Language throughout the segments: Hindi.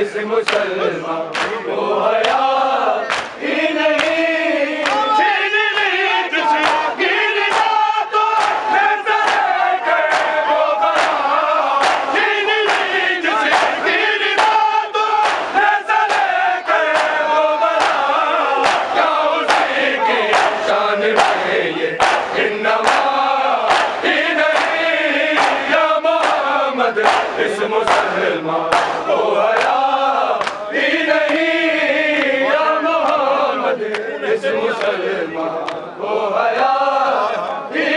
इस मुसलमान को हया। ही नहीं छीन ली तुझकी निगाह तो नज़र करे वो बला छीन ली तुझकी निगाह तो नज़र करे वो बला क्या उसी की शान मुसलम ओ हया राम मुसलम ओ हया राम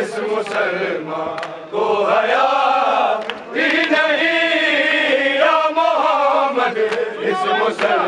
राम मुसलमान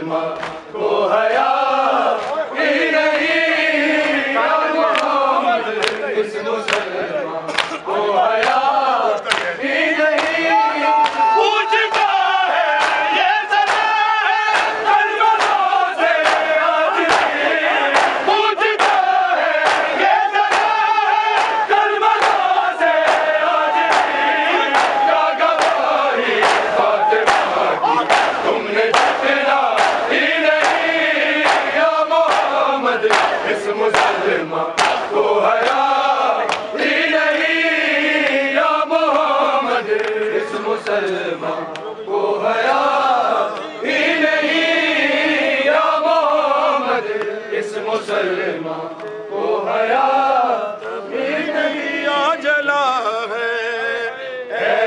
Burma.